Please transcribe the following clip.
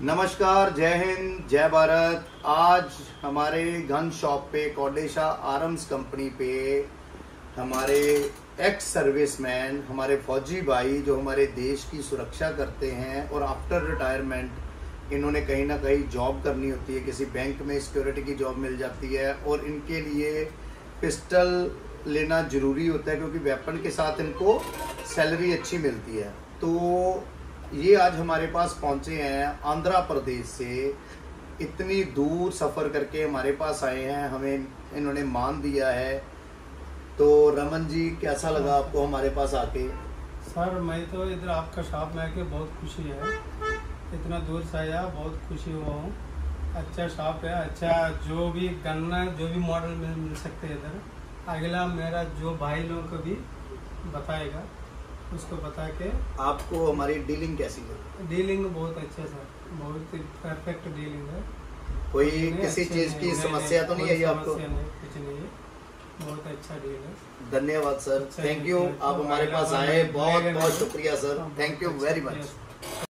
नमस्कार, जय हिंद, जय भारत। आज हमारे गन शॉप पे, कोडेशा आर्म्स कंपनी पे हमारे एक्स सर्विसमैन हमारे फौजी भाई जो हमारे देश की सुरक्षा करते हैं और आफ्टर रिटायरमेंट इन्होंने कहीं ना कहीं जॉब करनी होती है। किसी बैंक में सिक्योरिटी की जॉब मिल जाती है और इनके लिए पिस्टल लेना ज़रूरी होता है क्योंकि वेपन के साथ इनको सैलरी अच्छी मिलती है। तो ये आज हमारे पास पहुँचे हैं आंध्र प्रदेश से। इतनी दूर सफ़र करके हमारे पास आए हैं, हमें इन्होंने मान दिया है। तो रमन जी, कैसा लगा आपको हमारे पास आके? सर, मैं तो इधर आपका शॉप में आके बहुत खुशी है। इतना दूर से आया, बहुत खुशी हुआ हूँ। अच्छा शॉप है अच्छा जो भी गन्ना, जो भी मॉडल मिल सकते हैं इधर। अगला मेरा जो भाई लोगों को भी बताएगा। उसको बता के। आपको हमारी डीलिंग कैसी लगी? डीलिंग बहुत अच्छा सर बहुत ही परफेक्ट डीलिंग है। कोई किसी चीज़ की समस्या तो नहीं है आपको? नहीं, कुछ नहीं है। बहुत अच्छा डील है। धन्यवाद सर थैंक यू अच्छा, आप हमारे अच्छा, पास आए बहुत बहुत शुक्रिया sir. Thank you very much